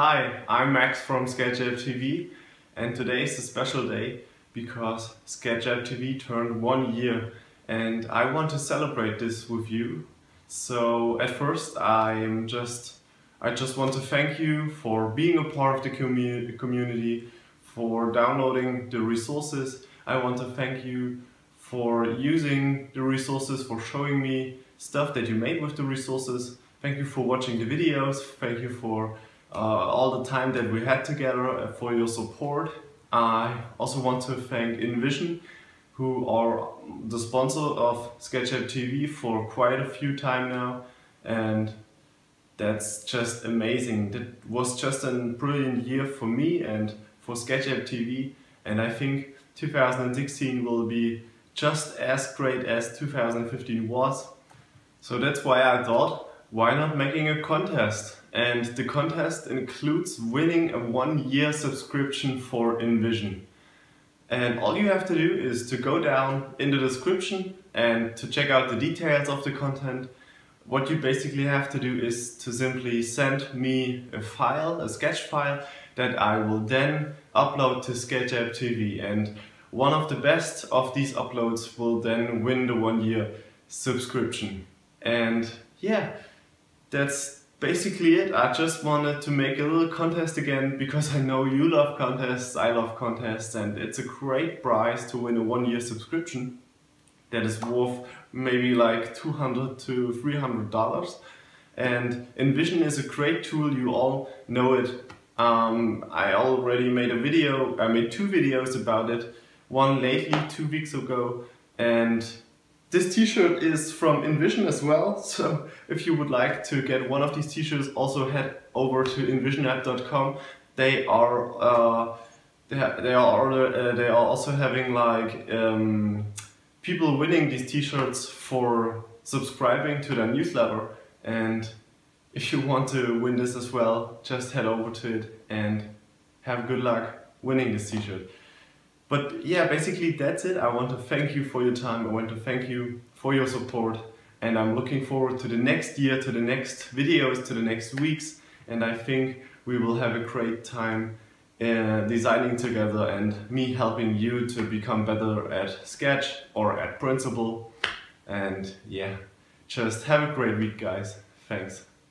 Hi, I'm Max from Sketchapp TV and today is a special day because Sketchapp TV turned one year and I want to celebrate this with you. So at first I'm just I just want to thank you for being a part of the commu community, for downloading the resources. I want to thank you for using the resources, for showing me stuff that you made with the resources. Thank you for watching the videos. Thank you for uh, all the time that we had together uh, for your support. I also want to thank InVision who are the sponsor of Sketchapp TV for quite a few time now and that's just amazing. That was just a brilliant year for me and for Sketchapp TV and I think 2016 will be just as great as 2015 was. So that's why I thought why not making a contest? And the contest includes winning a one year subscription for InVision. And all you have to do is to go down in the description and to check out the details of the content. What you basically have to do is to simply send me a file, a sketch file, that I will then upload to Sketchapp TV. And one of the best of these uploads will then win the one year subscription. And yeah, that's basically it. I just wanted to make a little contest again because I know you love contests, I love contests and it's a great prize to win a one year subscription that is worth maybe like 200 to 300 dollars and InVision is a great tool, you all know it. Um, I already made a video, I made two videos about it, one lately two weeks ago and this t-shirt is from InVision as well, so if you would like to get one of these t-shirts, also head over to invisionapp.com. They are uh, they, they are uh, they are also having like um, people winning these t-shirts for subscribing to their newsletter. And if you want to win this as well, just head over to it and have good luck winning this t-shirt. But yeah, basically that's it. I want to thank you for your time. I want to thank you for your support. And I'm looking forward to the next year, to the next videos, to the next weeks. And I think we will have a great time uh, designing together and me helping you to become better at Sketch or at Principle. And yeah, just have a great week guys. Thanks.